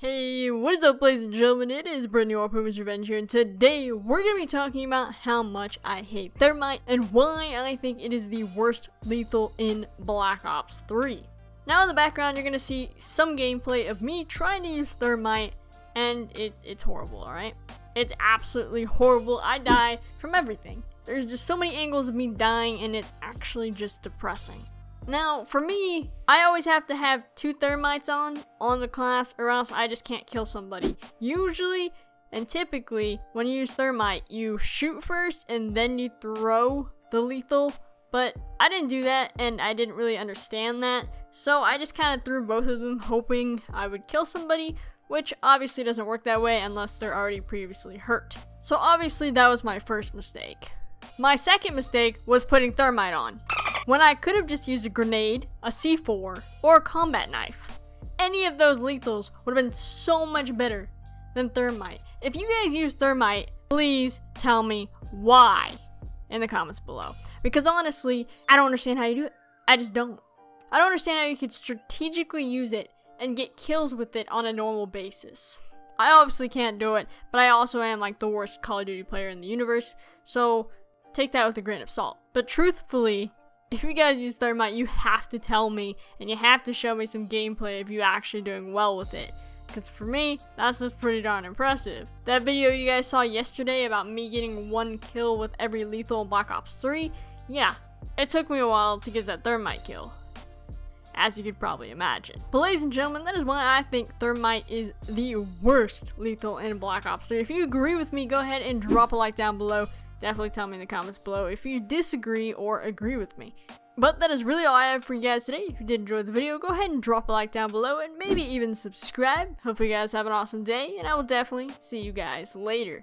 Hey, what is up ladies and gentlemen, it is Brittany or Puma's Revenge here, and today we're going to be talking about how much I hate Thermite and why I think it is the worst lethal in Black Ops 3. Now in the background you're going to see some gameplay of me trying to use Thermite, and it, it's horrible, alright? It's absolutely horrible, I die from everything. There's just so many angles of me dying and it's actually just depressing. Now, for me, I always have to have two thermites on, on the class, or else I just can't kill somebody. Usually, and typically, when you use thermite, you shoot first and then you throw the lethal, but I didn't do that and I didn't really understand that, so I just kind of threw both of them hoping I would kill somebody, which obviously doesn't work that way unless they're already previously hurt. So obviously that was my first mistake. My second mistake was putting thermite on when I could have just used a grenade, a C4, or a combat knife. Any of those lethals would have been so much better than thermite. If you guys use thermite, please tell me why in the comments below. Because honestly, I don't understand how you do it. I just don't. I don't understand how you could strategically use it and get kills with it on a normal basis. I obviously can't do it, but I also am like the worst Call of Duty player in the universe, so take that with a grain of salt. But truthfully, if you guys use Thermite, you have to tell me and you have to show me some gameplay if you're actually doing well with it. Because for me, that's just pretty darn impressive. That video you guys saw yesterday about me getting one kill with every lethal in Black Ops 3, yeah, it took me a while to get that Thermite kill. As you could probably imagine. But ladies and gentlemen, that is why I think Thermite is the worst lethal in Black Ops 3. If you agree with me, go ahead and drop a like down below. Definitely tell me in the comments below if you disagree or agree with me. But that is really all I have for you guys today. If you did enjoy the video, go ahead and drop a like down below and maybe even subscribe. Hope you guys have an awesome day, and I will definitely see you guys later.